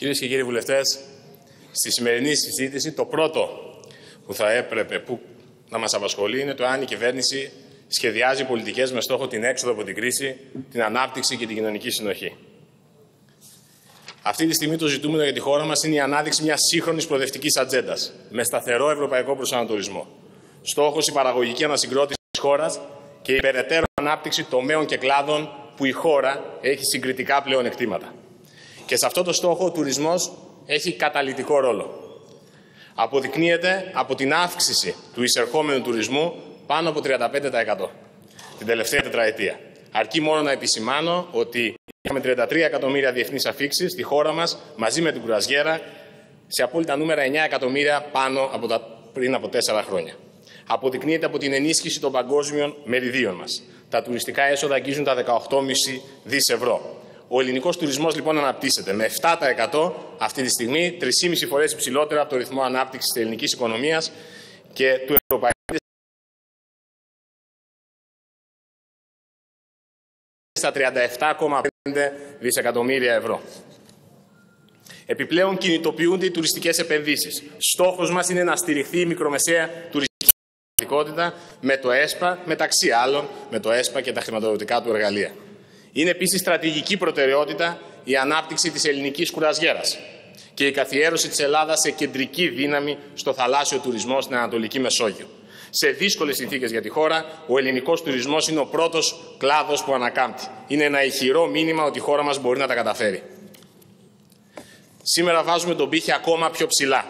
Κυρίες και κύριοι βουλευτές, στη σημερινή συζήτηση το πρώτο που θα έπρεπε που να μας απασχολεί είναι το αν η κυβέρνηση σχεδιάζει πολιτικές με στόχο την έξοδο από την κρίση, την ανάπτυξη και την κοινωνική συνοχή. Αυτή τη στιγμή το ζητούμενο για τη χώρα μας είναι η ανάδειξη μιας σύγχρονης προοδευτικής ατζέντας με σταθερό ευρωπαϊκό προσανατολισμό. Στόχος η παραγωγική ανασυγκρότηση της χώρας και η περαιτέρω ανάπτυξη τομέων και κλάδων που η χώρα έχει συγκριτικά πλεονεκτήματα. Και σε αυτό το στόχο ο τουρισμός έχει καταλητικό ρόλο. Αποδεικνύεται από την αύξηση του εισερχόμενου τουρισμού πάνω από 35% την τελευταία τετραετία. Αρκεί μόνο να επισημάνω ότι είχαμε 33 εκατομμύρια διεθνείς αφήξεις στη χώρα μας μαζί με την κουραζιέρα σε απόλυτα νούμερα 9 εκατομμύρια πάνω από τα πριν από 4 χρόνια. Αποδεικνύεται από την ενίσχυση των παγκόσμιων μεριδίων μας. Τα τουριστικά έσοδα αγγίζουν τα 18,5 δις ευρώ. Ο ελληνικός τουρισμός λοιπόν αναπτύσσεται με 7% αυτή τη στιγμή, 3,5 φορές υψηλότερα από το ρυθμό ανάπτυξης της ελληνικής οικονομίας και του ευρωπαϊκού στα 37,5 δισεκατομμύρια ευρώ. Επιπλέον κινητοποιούνται οι τουριστικές επενδύσεις. Στόχος μας είναι να στηριχθεί η μικρομεσαία τουριστική με το ΕΣΠΑ, μεταξύ άλλων με το ΕΣΠΑ και τα χρηματοδοτικά του εργαλεία. Είναι επίσης στρατηγική προτεραιότητα η ανάπτυξη της ελληνικής κουραζιέρας και η καθιέρωση της Ελλάδας σε κεντρική δύναμη στο θαλάσσιο τουρισμό στην Ανατολική Μεσόγειο. Σε δύσκολες συνθήκες για τη χώρα, ο ελληνικός τουρισμός είναι ο πρώτος κλάδος που ανακάμπτει. Είναι ένα ηχηρό μήνυμα ότι η χώρα μας μπορεί να τα καταφέρει. Σήμερα βάζουμε τον πύχη ακόμα πιο ψηλά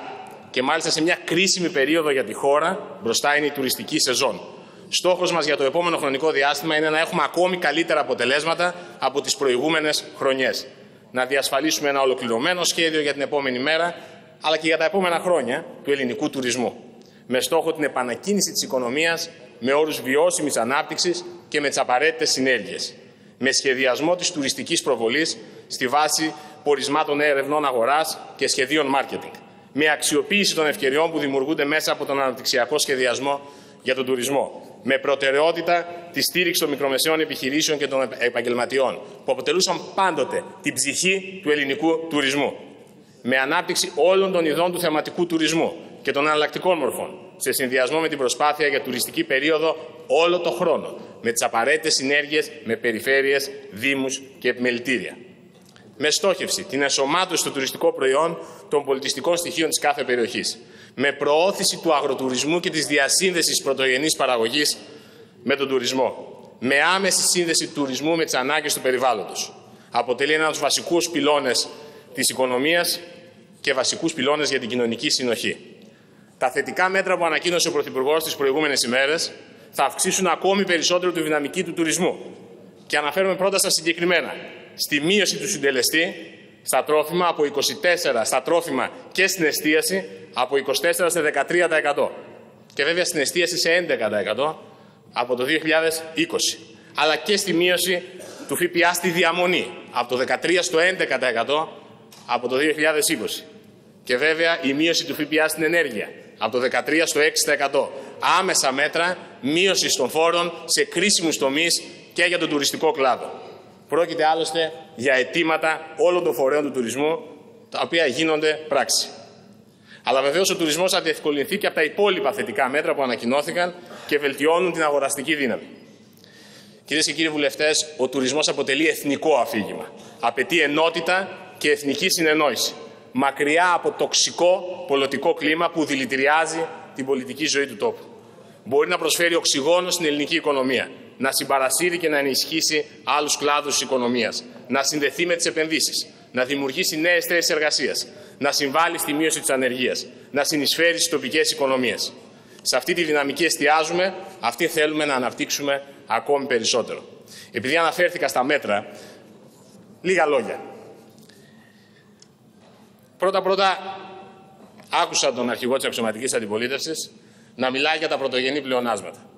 και μάλιστα σε μια κρίσιμη περίοδο για τη χώρα, μπροστά είναι η τουριστική σεζόν. Στόχος μας για το επόμενο χρονικό διάστημα είναι να έχουμε ακόμη καλύτερα αποτελέσματα από τις προηγούμενες χρονιές. Να διασφαλίσουμε ένα ολοκληρωμένο σχέδιο για την επόμενη μέρα, αλλά και για τα επόμενα χρόνια του ελληνικού τουρισμού. Με στόχο την επανακίνηση της οικονομίας με όρους βιώσιμης ανάπτυξης και με τις απαραίτητες συνέργειες. Με σχεδιασμό της τουριστικής προβολής στη βάση πορισμάτων ερευνών αγοράς και σχεδίων marketing. Με αξιοποίηση των ευκαιριών που δημιουργούνται μέσα από τον αναπτυξιακό σχεδιασμό για τον τουρισμό με προτεραιότητα τη στήριξη των μικρομεσαίων επιχειρήσεων και των επαγγελματιών, που αποτελούσαν πάντοτε την ψυχή του ελληνικού τουρισμού. Με ανάπτυξη όλων των ειδών του θεματικού τουρισμού και των εναλλακτικών μορφών, σε συνδυασμό με την προσπάθεια για τουριστική περίοδο όλο το χρόνο, με τις απαραίτητες συνέργειες με περιφέρειες, δήμους και επιμελητήρια. Με στόχευση την ενσωμάτωση στο τουριστικό προϊόν των πολιτιστικών στοιχείων της κάθε περιοχής, με προώθηση του αγροτουρισμού και της διασύνδεσης πρωτογενής παραγωγής με τον τουρισμό, με άμεση σύνδεση του τουρισμού με τις ανάγκες του περιβάλλοντος. Αποτελεί ένα από τους βασικούς πυλώνες της οικονομίας και βασικούς πυλώνες για την κοινωνική συνοχή. Τα θετικά μέτρα που ανακοίνωσε ο Πρωθυπουργός τις προηγούμενες ημέρες θα αυξήσουν ακόμη περισσότερο τη δυναμική του τουρισμού. Και αναφέρομαι πρώτα στα συγκεκριμένα. Στη μείωση του συντελεστή στα τρόφιμα από 24 στα τρόφιμα και στην εστίαση από 24 σε 13% και βέβαια στην εστίαση σε 11% από το 2020 αλλά και στη μείωση του ΦΠΑ στη διαμονή από το 13% στο 11% από το 2020 και βέβαια η μείωση του ΦΠΑ στην ενέργεια από το 13% στο 6%. Άμεσα μέτρα μείωση των φόρων σε κρίσιμους τομείς και για τον τουριστικό κλάδο. Πρόκειται άλλωστε για αιτήματα όλων των φορέων του τουρισμού, τα οποία γίνονται πράξη. Αλλά βεβαίως ο τουρισμός θα διευκολυνθεί και από τα υπόλοιπα θετικά μέτρα που ανακοινώθηκαν και βελτιώνουν την αγοραστική δύναμη. Κυρίες και κύριοι βουλευτές, ο τουρισμός αποτελεί εθνικό αφήγημα. Απαιτεί ενότητα και εθνική συνεννόηση. Μακριά από τοξικό πολιτικό κλίμα που δηλητηριάζει την πολιτική ζωή του τόπου. Μπορεί να προσφέρει οξυγόνο στην ελληνική οικονομία να συμπαρασύρει και να ενισχύσει άλλους κλάδους της οικονομίας, να συνδεθεί με τις επενδύσεις, να δημιουργήσει νέες θέσεις εργασίας, να συμβάλλει στη μείωση της ανεργίας, να συνεισφέρει στις τοπικές οικονομίες. Σε αυτή τη δυναμική εστιάζουμε, αυτή θέλουμε να αναπτύξουμε ακόμη περισσότερο. Επειδή αναφέρθηκα στα μέτρα, λίγα λόγια. Πρώτα-πρώτα, άκουσα τον αρχηγό της αξιωματικής αντιπολίτευσης να μιλάει για τα πρωτογενή πλεονάσματα.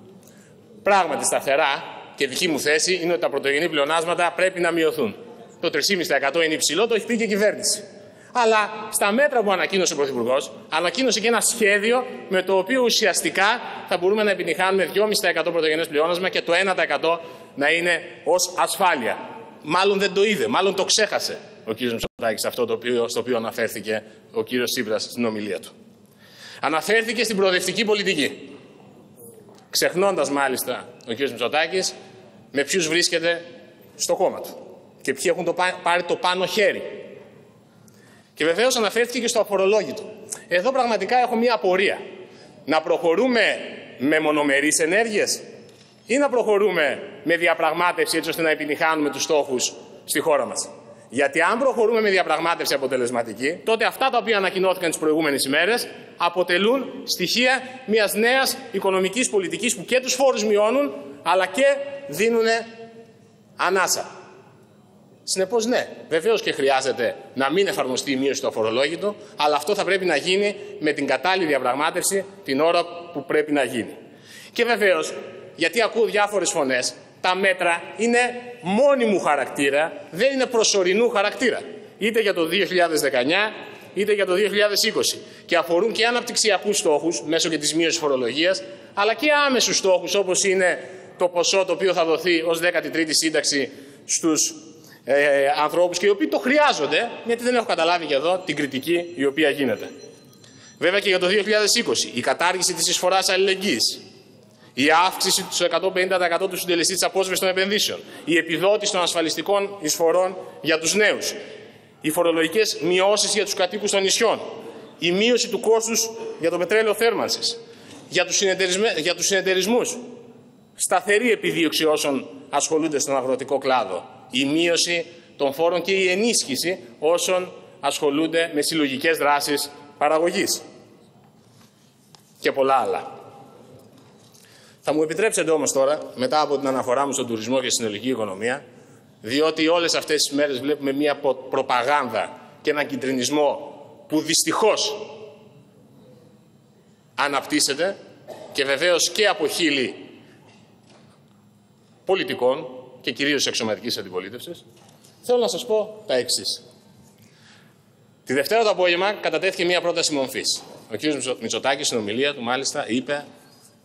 Πράγματι, σταθερά και δική μου θέση είναι ότι τα πρωτογενή πλεονάσματα πρέπει να μειωθούν. Το 3,5% είναι υψηλό, το έχει πει και η κυβέρνηση. Αλλά στα μέτρα που ανακοίνωσε ο Πρωθυπουργός, ανακοίνωσε και ένα σχέδιο με το οποίο ουσιαστικά θα μπορούμε να επιτυχάνουμε 2,5% πρωτογενές πλεόνασμα και το 1% να είναι ως ασφάλεια. Μάλλον δεν το είδε, μάλλον το ξέχασε. ο κύριος Μητσοτάκης αυτό το οποίο, στο οποίο αναφέρθηκε ο κύριος Τσίπρας στην ομιλία του. Αναφέρθηκε στην προοδευτική πολιτική. Ξεχνώντας μάλιστα ο κύριος Μητσοτάκης με ποιους βρίσκεται στο κόμμα του και ποιοι έχουν το πάρει το πάνω χέρι. Και βεβαίως αναφέρθηκε και στο αφορολόγητο. Εδώ πραγματικά έχω μία απορία. Να προχωρούμε με μονομερείς ενέργειες ή να προχωρούμε με διαπραγμάτευση έτσι ώστε να επιτυχάνουμε τους στόχους στη χώρα μας; Γιατί αν προχωρούμε με διαπραγμάτευση αποτελεσματική, τότε αυτά τα οποία ανακοινώθηκαν τις προηγούμενες ημέρες αποτελούν στοιχεία μιας νέας οικονομικής πολιτικής που και τους φόρους μειώνουν, αλλά και δίνουν ανάσα. Συνεπώς, ναι, βεβαίως και χρειάζεται να μην εφαρμοστεί η μείωση του αφορολόγητου, αλλά αυτό θα πρέπει να γίνει με την κατάλληλη διαπραγμάτευση την ώρα που πρέπει να γίνει. Και βεβαίως, γιατί ακούω διάφορες φωνές, τα μέτρα είναι μόνιμου χαρακτήρα, δεν είναι προσωρινού χαρακτήρα. Είτε για το 2019, είτε για το 2020. Και αφορούν και αναπτυξιακούς στόχους μέσω και της μείωσης φορολογίας, αλλά και άμεσους στόχους όπως είναι το ποσό το οποίο θα δοθεί ως 13η σύνταξη στους ε, ανθρώπους και οι οποίοι το χρειάζονται, γιατί δεν έχω καταλάβει και εδώ την κριτική η οποία γίνεται. Βέβαια και για το 2020, η κατάργηση της εισφοράς αλληλεγγύης, η αύξηση του 150% του συντελεστή της απόσβεση των επενδύσεων, η επιδότηση των ασφαλιστικών εισφορών για τους νέους, οι φορολογικές μειώσεις για τους κατοίκους των νησιών, η μείωση του κόστους για το πετρέλαιο θέρμανσης, για τους συνεταιρισμούς, σταθερή επιδίωξη όσων ασχολούνται στον αγροτικό κλάδο, η μείωση των φόρων και η ενίσχυση όσων ασχολούνται με συλλογικές δράσεις παραγωγής. Και πολλά άλλα. Θα μου επιτρέψετε όμως τώρα, μετά από την αναφορά μου στον τουρισμό και στην ελληνική οικονομία, διότι όλες αυτές τις μέρες βλέπουμε μια προπαγάνδα και έναν κυτρινισμό που δυστυχώς αναπτύσσεται και βεβαίως και από χείλη πολιτικών και κυρίως εξωματικής αντιπολίτευσης, θέλω να σας πω τα εξής. Τη Δευτέρα το απόγευμα κατατέθηκε μια πρόταση μομφής. Ο κ. Μητσοτάκης στην ομιλία του μάλιστα είπε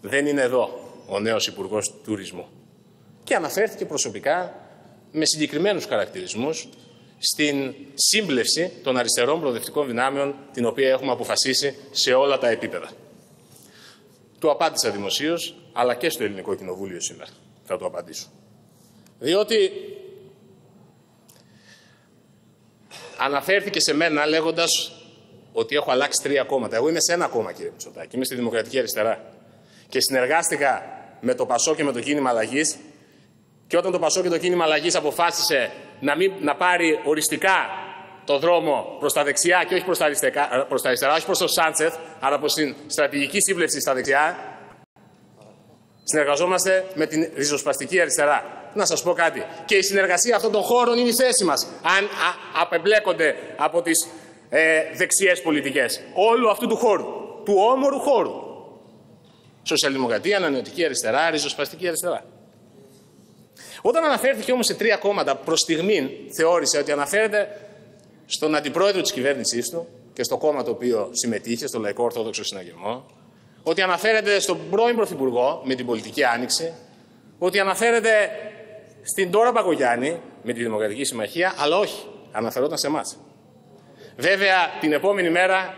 δεν είναι εδώ ο νέος Υπουργός Τουρισμού. Και αναφέρθηκε προσωπικά με συγκεκριμένους χαρακτηρισμούς στην σύμπλευση των αριστερών προοδευτικών δυνάμεων την οποία έχουμε αποφασίσει σε όλα τα επίπεδα. Του απάντησα δημοσίως, αλλά και στο Ελληνικό Κοινοβούλιο σήμερα θα το απαντήσω. Διότι αναφέρθηκε σε μένα λέγοντας ότι έχω αλλάξει τρία κόμματα. Εγώ είμαι σε ένα κόμμα κύριε Μητσοτάκη, είμαι στη Δημοκρατική Αριστερά. Και συνεργάστηκα με το Πασό και με το κίνημα αλλαγής. Και όταν το Πασό και το κίνημα αλλαγής αποφάσισε να, μην, να πάρει οριστικά το δρόμο προς τα δεξιά και όχι προς τα, αριστερά, προς τα αριστερά, όχι προς το Σάντσεθ, αλλά προς την στρατηγική σύμπλευση στα δεξιά, συνεργαζόμαστε με την ριζοσπαστική αριστερά. Να σας πω κάτι. Και η συνεργασία αυτών των χώρων είναι η θέση μας, αν α, απεμπλέκονται από τις ε, δεξιές πολιτικές. Όλου αυτού του χώρου. Του όμορου χώρου. Σοσιαλδημοκρατία, ανανεωτική αριστερά, ριζοσπαστική αριστερά. Όταν αναφέρθηκε όμως σε τρία κόμματα, προς στιγμή θεώρησε ότι αναφέρεται στον αντιπρόεδρο της κυβέρνησής του και στο κόμμα το οποίο συμμετείχε, στο Λαϊκό Ορθόδοξο Συναγερμό, ότι αναφέρεται στον πρώην Πρωθυπουργό με την πολιτική άνοιξη, ότι αναφέρεται στην τώρα Παγκογιάννη με τη Δημοκρατική Συμμαχία, αλλά όχι, αναφερόταν σε εμάς. Βέβαια, την επόμενη μέρα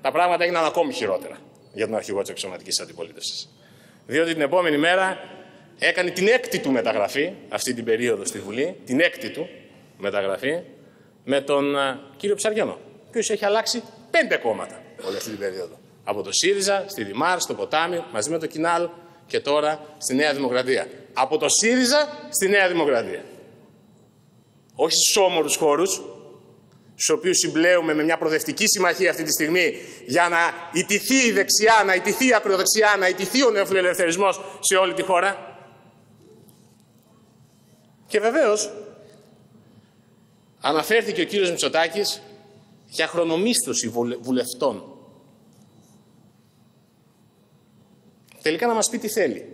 τα πράγματα έγιναν ακόμη χειρότερα για τον αρχηγό της αξιωματικής αντιπολίτευσης. Διότι την επόμενη μέρα έκανε την έκτη του μεταγραφή, αυτή την περίοδο στη Βουλή, την έκτη του μεταγραφή, με τον κύριο Ψαριανό, ο οποίος έχει αλλάξει πέντε κόμματα όλη αυτή την περίοδο. Από το ΣΥΡΙΖΑ, στη Δημάρ, στο Ποτάμι, μαζί με το Κινάλ και τώρα στη Νέα Δημοκρατία. Από το ΣΥΡΙΖΑ στη Νέα Δημοκρατία. Όχι στους όμορους χώρους, στους οποίους συμπλέουμε με μια προοδευτική συμμαχία αυτή τη στιγμή για να ιτηθεί η δεξιά, να ιτηθεί η ακροδεξιά, να ιτηθεί ο νεοφιλελευθερισμός σε όλη τη χώρα. Και βεβαίως αναφέρθηκε ο κύριος Μητσοτάκης για χρονομίσθωση βουλευτών. Τελικά να μας πει τι θέλει.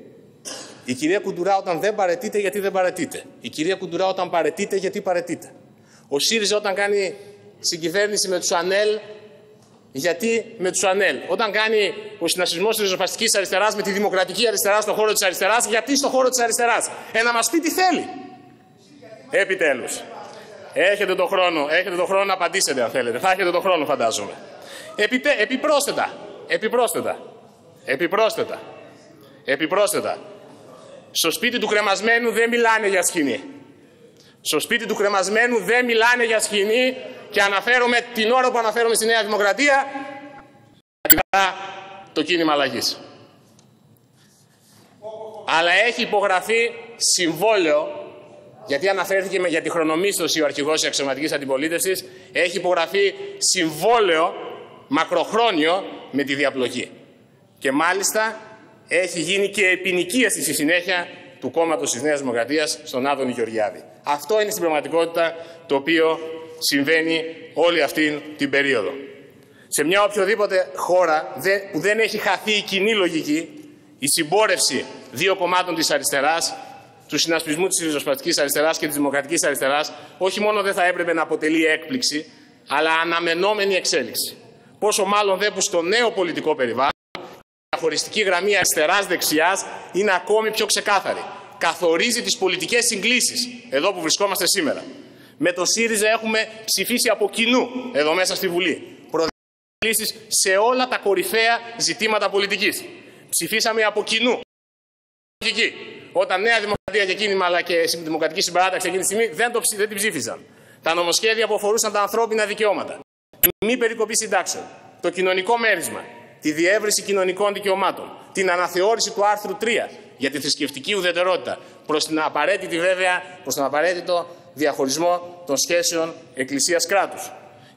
Η κυρία Κουντουρά όταν δεν παρετείται γιατί δεν παρετείται. Η κυρία Κουντουρά όταν παρετείται γιατί παρετείται. Ο ΣΥΡΙΖΑ όταν κάνει συγκυβέρνηση με του ΑΝΕΛ, γιατί με του ΑΝΕΛ. Όταν κάνει ο συνασπισμός της ριζοσπαστική αριστεράς με τη δημοκρατική αριστερά στον χώρο της αριστεράς, γιατί στον χώρο της αριστεράς. Ε, να μας πει τι θέλει. Επιτέλους. Έχετε το χρόνο, έχετε το χρόνο να απαντήσετε αν θέλετε. Θα έχετε το χρόνο φαντάζομαι. Επιπέ, επιπρόσθετα, επιπρόσθετα, επιπρόσθετα, επιπρόσθετα. Στο σπίτι του κρεμασμένου δεν μιλάνε για σκηνή. Στο σπίτι του κρεμασμένου δεν μιλάνε για σκηνή και αναφέρομαι την ώρα που αναφέρομαι στη Νέα Δημοκρατία το κίνημα αλλαγής. Αλλά έχει υπογραφεί συμβόλαιο γιατί αναφέρθηκε για τη χρονομίσθωση ο αρχηγός της αξιωματικής αντιπολίτευσης, έχει υπογραφεί συμβόλαιο μακροχρόνιο με τη διαπλοκή. Και μάλιστα έχει γίνει και επινοικίαση στη συνέχεια του κόμματος της Νέας Δημοκρατίας στον Άδωνη Γεωργιάδη. Αυτό είναι στην πραγματικότητα το οποίο συμβαίνει όλη αυτή την περίοδο. Σε μια οποιοδήποτε χώρα που δεν έχει χαθεί η κοινή λογική, η συμπόρευση δύο κομμάτων της αριστεράς, του συνασπισμού της ριζοσπαστικής αριστεράς και της δημοκρατικής αριστεράς, όχι μόνο δεν θα έπρεπε να αποτελεί έκπληξη, αλλά αναμενόμενη εξέλιξη. Πόσο μάλλον δε που στο νέο πολιτικό περιβάλλον η χωριστική γραμμή αριστεράς-δεξιάς είναι ακόμη πιο ξεκάθαρη. Καθορίζει τις πολιτικές συγκλήσεις, εδώ που βρισκόμαστε σήμερα. Με το ΣΥΡΙΖΑ έχουμε ψηφίσει από κοινού, εδώ μέσα στη Βουλή, σε όλα τα κορυφαία ζητήματα πολιτικής. Ψηφίσαμε από κοινού. Όταν Νέα Δημοκρατία και κίνημα αλλά και Δημοκρατική Συμπαράταξη εκείνη τη στιγμή δεν, το, δεν την ψήφισαν. Τα νομοσχέδια που αφορούσαν τα ανθρώπινα δικαιώματα. Η μη περικοπή συντάξεων. Το κοινωνικό μέρισμα. Τη διεύρυνση κοινωνικών δικαιωμάτων. Την αναθεώρηση του άρθρου 3 για τη θρησκευτική ουδετερότητα. Προς την απαραίτητη βέβαια, προς τον απαραίτητο διαχωρισμό των σχέσεων Εκκλησία-κράτου.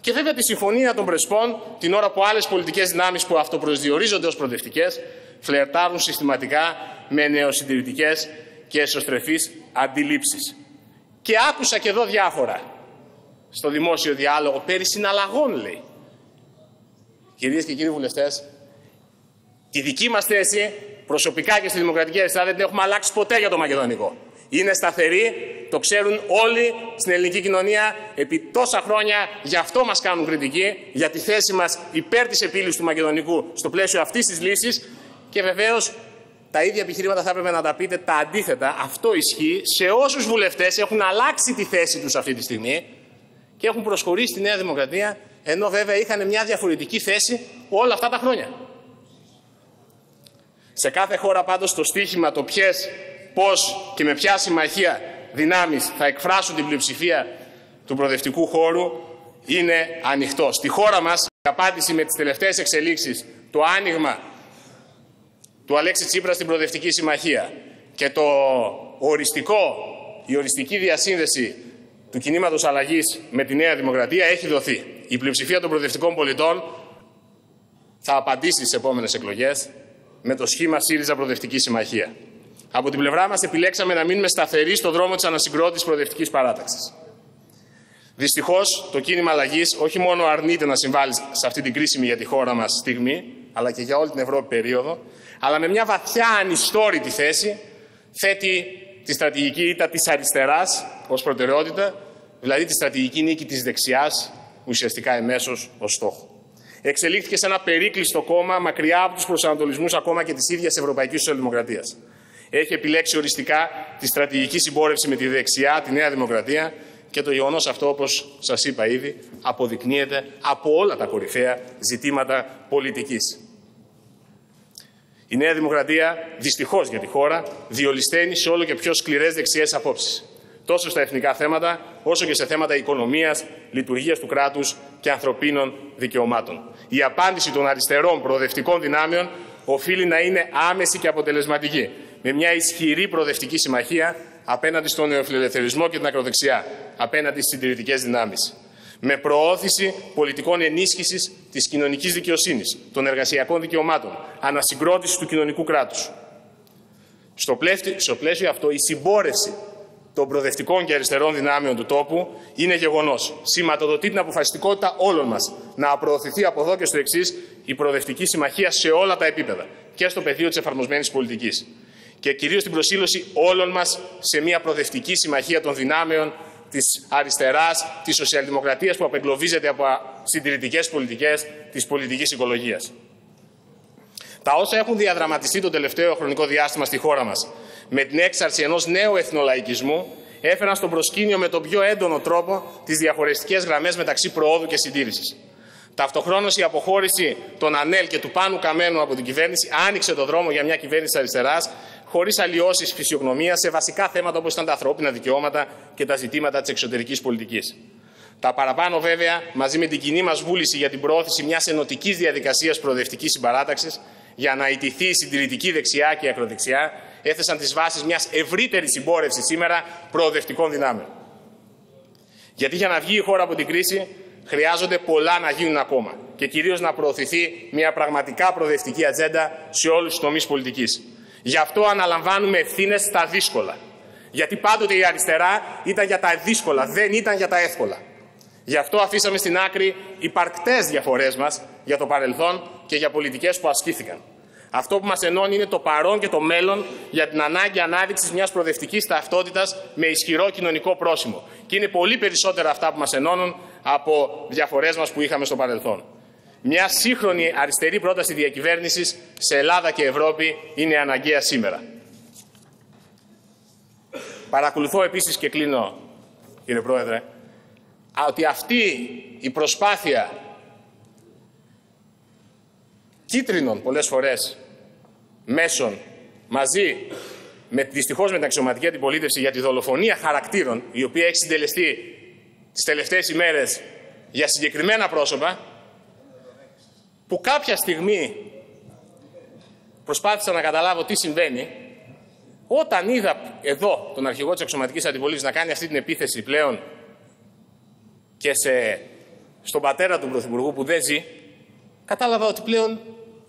Και βέβαια τη συμφωνία των Πρεσπών, την ώρα που άλλες πολιτικές δυνάμεις που αυτοπροσδιορίζονται ως προοδευτικές, φλερτάρουν συστηματικά με νεοσυντηρητικές και εσωστρεφείς αντιλήψεις. Και άκουσα και εδώ διάφορα στο δημόσιο διάλογο περί συναλλαγών, λέει. Κυρίες και κύριοι βουλευτές, τη δική μας θέση προσωπικά και στη Δημοκρατική Αριστερά δεν την έχουμε αλλάξει ποτέ για το Μακεδονικό. Είναι σταθερή, το ξέρουν όλοι στην ελληνική κοινωνία επί τόσα χρόνια, γι' αυτό μας κάνουν κριτική, για τη θέση μας υπέρ της επίλυσης του Μακεδονικού στο πλαίσιο αυτής της λύσης και βεβαίως τα ίδια επιχειρήματα θα έπρεπε να τα πείτε τα αντίθετα. Αυτό ισχύει σε όσους βουλευτές έχουν αλλάξει τη θέση τους αυτή τη στιγμή και έχουν προσχωρήσει στη Νέα Δημοκρατία, ενώ βέβαια είχαν μια διαφορετική θέση όλα αυτά τα χρόνια. Σε κάθε χώρα πάντως το στίχημα το ποιες, πώς και με ποια συμμαχία δυνάμεις θα εκφράσουν την πλειοψηφία του προοδευτικού χώρου είναι ανοιχτό. Στη χώρα μας η απάντηση με τις τελευταίες εξελίξεις, το άνοιγμα του Αλέξη Τσίπρας στην Προοδευτική Συμμαχία και το οριστικό, η οριστική διασύνδεση του κινήματος αλλαγής με τη Νέα Δημοκρατία έχει δοθεί. Η πλειοψηφία των προοδευτικών πολιτών θα απαντήσει στις επόμενες εκλογές με το σχήμα ΣΥΡΙΖΑ Προοδευτική Συμμαχία. Από την πλευρά μας επιλέξαμε να μείνουμε σταθεροί στο δρόμο της ανασυγκρότησης προοδευτικής παράταξης. Δυστυχώς, το κίνημα αλλαγής όχι μόνο αρνείται να συμβάλλει σε αυτή την κρίσιμη για τη χώρα μας στιγμή, αλλά και για όλη την Ευρώπη περίοδο, αλλά με μια βαθιά ανιστόρητη θέση θέτει τη στρατηγική ήττα της αριστεράς ως προτεραιότητα, δηλαδή τη στρατηγική νίκη της δεξιάς, ουσιαστικά εμέσως ως στόχο. Εξελίχθηκε σε ένα περίκλειστο κόμμα μακριά από τους προσανατολισμούς ακόμα και της ίδιας Ευρωπαϊκής Σοσιαλδημοκρατίας. Έχει επιλέξει οριστικά τη στρατηγική συμπόρευση με τη δεξιά, τη Νέα Δημοκρατία και το γεγονός αυτό, όπως σας είπα ήδη, αποδεικνύεται από όλα τα κορυφαία ζητήματα πολιτικής. Η Νέα Δημοκρατία, δυστυχώς για τη χώρα, διολυσταίνει σε όλο και πιο σκληρές δεξιές απόψεις. Τόσο στα εθνικά θέματα, όσο και σε θέματα οικονομίας, λειτουργίας του κράτους και ανθρωπίνων δικαιωμάτων. Η απάντηση των αριστερών προοδευτικών δυνάμεων οφείλει να είναι άμεση και αποτελεσματική, με μια ισχυρή προοδευτική συμμαχία απέναντι στον νεοφιλελευθερισμό και την ακροδεξιά, απέναντι στις συντηρητικές δυνάμεις με προώθηση πολιτικών ενίσχυσης της κοινωνικής δικαιοσύνης, των εργασιακών δικαιωμάτων, ανασυγκρότησης του κοινωνικού κράτους. Στο πλαίσιο, στο πλαίσιο αυτό, η συμπόρευση των προοδευτικών και αριστερών δυνάμεων του τόπου είναι γεγονός. Σηματοδοτεί την αποφασιστικότητα όλων μας να προωθηθεί από εδώ και στο εξής η προοδευτική συμμαχία σε όλα τα επίπεδα και στο πεδίο της εφαρμοσμένης πολιτικής. Και κυρίως την προσήλωση όλων μας σε μια προοδευτική συμμαχία των δυνάμεων της αριστεράς, της σοσιαλδημοκρατίας που απεγκλωβίζεται από συντηρητικές πολιτικές της πολιτικής οικολογίας. Τα όσα έχουν διαδραματιστεί το τελευταίο χρονικό διάστημα στη χώρα μας με την έξαρση ενός νέου εθνολαϊκισμού έφεραν στο προσκήνιο με τον πιο έντονο τρόπο τις διαχωριστικές γραμμές μεταξύ προόδου και συντήρησης. Ταυτοχρόνως η αποχώρηση των ΑΝΕΛ και του Πάνου Καμένου από την κυβέρνηση άνοιξε το δρόμο για μια κυβέρνηση αριστεράς, χωρίς αλλοιώσεις φυσιογνωμίας σε βασικά θέματα όπως ήταν τα ανθρώπινα δικαιώματα και τα ζητήματα της εξωτερικής πολιτικής. Τα παραπάνω, βέβαια, μαζί με την κοινή μας βούληση για την προώθηση μιας ενωτικής διαδικασίας προοδευτικής συμπαράταξης για να ιτηθεί η συντηρητική δεξιά και η ακροδεξιά, έθεσαν τις βάσεις μιας ευρύτερης συμπόρευσης σήμερα προοδευτικών δυνάμεων. Γιατί για να βγει η χώρα από την κρίση, χρειάζονται πολλά να γίνουν ακόμα και κυρίως να προωθηθεί μια πραγματικά προοδευτική ατζέντα σε όλους τους τομείς πολιτικής. Γι' αυτό αναλαμβάνουμε ευθύνες στα δύσκολα. Γιατί πάντοτε η αριστερά ήταν για τα δύσκολα, δεν ήταν για τα εύκολα. Γι' αυτό αφήσαμε στην άκρη υπαρκτές διαφορές μας για το παρελθόν και για πολιτικές που ασκήθηκαν. Αυτό που μας ενώνει είναι το παρόν και το μέλλον για την ανάγκη ανάδειξης μιας προοδευτικής ταυτότητας με ισχυρό κοινωνικό πρόσημο. Και είναι πολύ περισσότερα αυτά που μας ενώνουν από διαφορές μας που είχαμε στο παρελθόν. Μια σύγχρονη αριστερή πρόταση διακυβέρνησης σε Ελλάδα και Ευρώπη είναι αναγκαία σήμερα. Παρακολουθώ επίσης και κλείνω, κύριε Πρόεδρε, ότι αυτή η προσπάθεια κίτρινων πολλές φορές μέσων μαζί με, δυστυχώς με την αξιωματική αντιπολίτευση για τη δολοφονία χαρακτήρων η οποία έχει συντελεστεί τις τελευταίες ημέρες για συγκεκριμένα πρόσωπα που κάποια στιγμή προσπάθησα να καταλάβω τι συμβαίνει όταν είδα εδώ τον αρχηγό της αξιωματικής αντιπολίτευσης να κάνει αυτή την επίθεση πλέον και σε, στον πατέρα του Πρωθυπουργού που δεν ζει, κατάλαβα ότι πλέον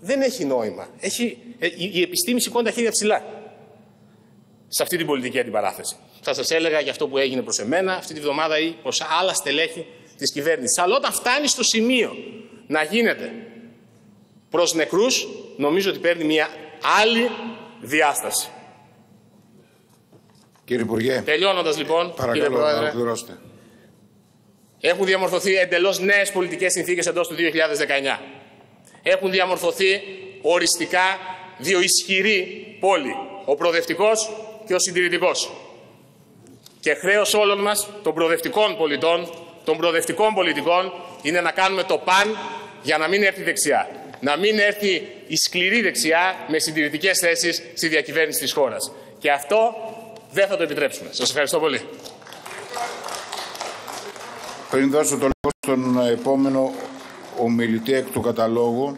δεν έχει νόημα. Έχει, ε, η επιστήμη σηκώνει τα χέρια ψηλά σε αυτή την πολιτική αντιπαράθεση. Θα σας έλεγα για αυτό που έγινε προς εμένα αυτή τη βδομάδα ή προς άλλα στελέχη της κυβέρνησης. Αλλά όταν φτάνει στο σημείο να γίνεται προς νεκρούς, νομίζω ότι παίρνει μια άλλη διάσταση. Κύριε Υπουργέ. Τελειώνοντας λοιπόν, κύριε Πρόεδρε, έχουν διαμορφωθεί εντελώς νέες πολιτικές συνθήκες εντός του 2019. Έχουν διαμορφωθεί οριστικά δύο ισχυροί πόλοι, ο προοδευτικός και ο συντηρητικός. Και χρέος όλων μας, των προοδευτικών πολιτών, των προοδευτικών πολιτικών, είναι να κάνουμε το παν για να μην έρθει δεξιά. Να μην έρθει η σκληρή δεξιά με συντηρητικές θέσεις στη διακυβέρνηση της χώρας. Και αυτό δεν θα το επιτρέψουμε. Σας ευχαριστώ πολύ. Πριν δώσω το λόγο στον επόμενο ομιλητή εκ του καταλόγου,